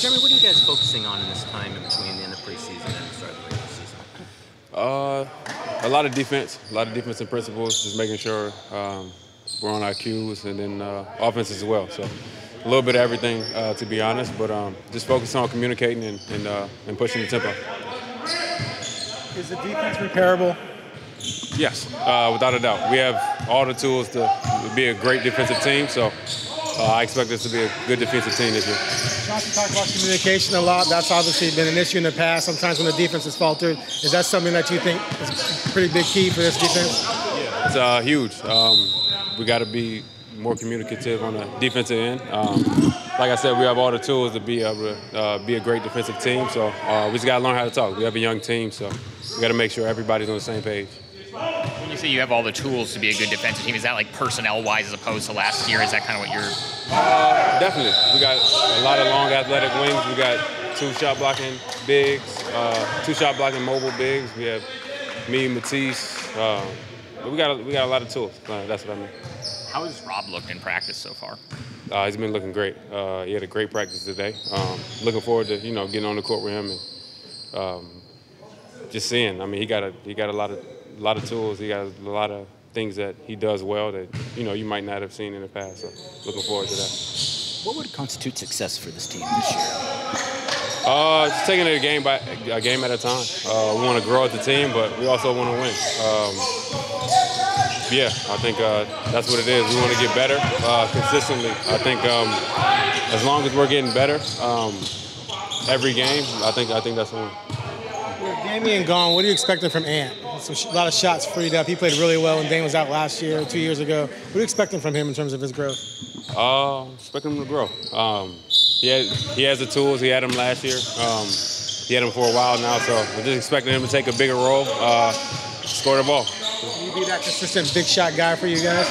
Jerami, what are you guys focusing on in this time in between the end of preseason and the start of the regular season? Uh, a lot of defense, a lot of defensive principles, just making sure um, we're on our cues, and then uh, offense as well. So a little bit of everything, uh, to be honest, but um, just focus on communicating and, and, uh, and pushing the tempo. Is the defense repairable? Yes, uh, without a doubt. We have all the tools to be a great defensive team, so I expect this to be a good defensive team this year. Johnson talked about communication a lot. That's obviously been an issue in the past. Sometimes when the defense has faltered, is that something that you think is a pretty big key for this defense? It's uh, huge. Um, we got to be more communicative on the defensive end. Um, like I said, we have all the tools to be able to uh, be a great defensive team. So uh, we just got to learn how to talk. We have a young team, so we got to make sure everybody's on the same page. Say you have all the tools to be a good defensive team, is that like personnel-wise as opposed to last year? Is that kind of what you're? Uh, definitely. We got a lot of long athletic wings. We got two shot blocking bigs, uh, two shot blocking mobile bigs. We have me, Matisse. Uh, we got we got a lot of tools. Uh, that's what I mean. How has Rob looked in practice so far? Uh, he's been looking great. Uh, he had a great practice today. Um, looking forward to you know getting on the court with him and um, just seeing. I mean, he got a he got a lot of a lot of tools. He got a lot of things that he does well that you know you might not have seen in the past. So looking forward to that. What would constitute success for this team this year? Uh, just taking it a game by a game at a time. Uh, we want to grow as a team, but we also want to win. Um, yeah, I think uh, that's what it is. We want to get better uh, consistently. I think um, as long as we're getting better um, every game, I think I think that's the one. With Damian gone, what are you expecting from Ant? A lot of shots freed up. He played really well when Dame was out last year, two years ago. What are you expecting from him in terms of his growth? Uh, expecting him to grow. Um, he, has, he has the tools. He had them last year. Um, he had them for a while now, so I'm just expecting him to take a bigger role, uh, score the ball. Will you be that consistent big shot guy for you guys?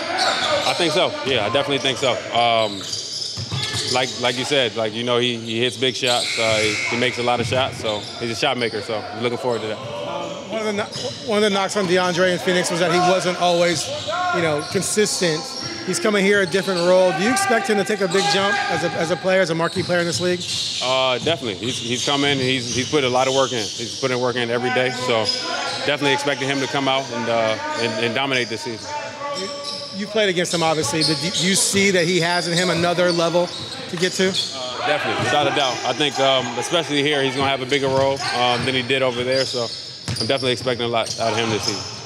I think so. Yeah, I definitely think so. Um, like like you said, like you know, he, he hits big shots. Uh, he, he, makes a lot of shots, so he's a shot maker. So I'm looking forward to that. One of the one of the knocks on DeAndre in Phoenix was that he wasn't always, you know, consistent. He's coming here a different role. Do you expect him to take a big jump as a, as a player, as a marquee player in this league? Uh, definitely. He's, he's come in. He's he's put a lot of work in. He's putting work in every day. So definitely expecting him to come out and uh, and, and dominate this season you played against him, obviously. Did you see that he has in him another level to get to? Uh, definitely, without a doubt. I think, um, especially here, he's going to have a bigger role um, than he did over there. So I'm definitely expecting a lot out of him this season.